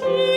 skin.